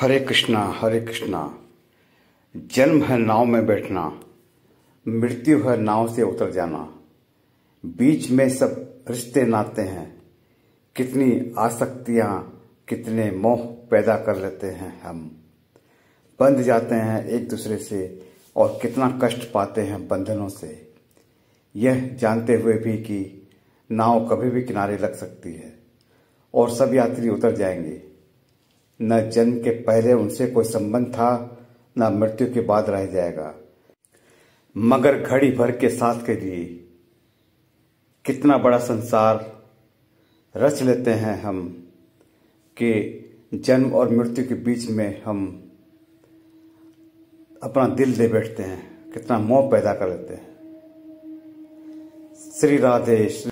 हरे कृष्णा हरे कृष्णा। जन्म है नाव में बैठना, मृत्यु है नाव से उतर जाना। बीच में सब रिश्ते नाते हैं, कितनी आसक्तियाँ, कितने मोह पैदा कर लेते हैं हम। बंध जाते हैं एक दूसरे से और कितना कष्ट पाते हैं बंधनों से। यह जानते हुए भी कि नाव कभी भी किनारे लग सकती है और सब यात्री उतर जाएँगे। न जन्म के पहले उनसे कोई संबंध था, न मृत्यु के बाद रह जाएगा। मगर घड़ी भर के साथ के लिए कितना बड़ा संसार रच लेते हैं हम कि जन्म और मृत्यु के बीच में हम अपना दिल दे बैठते हैं, कितना मोह पैदा कर लेते हैं। श्री राधे, श्री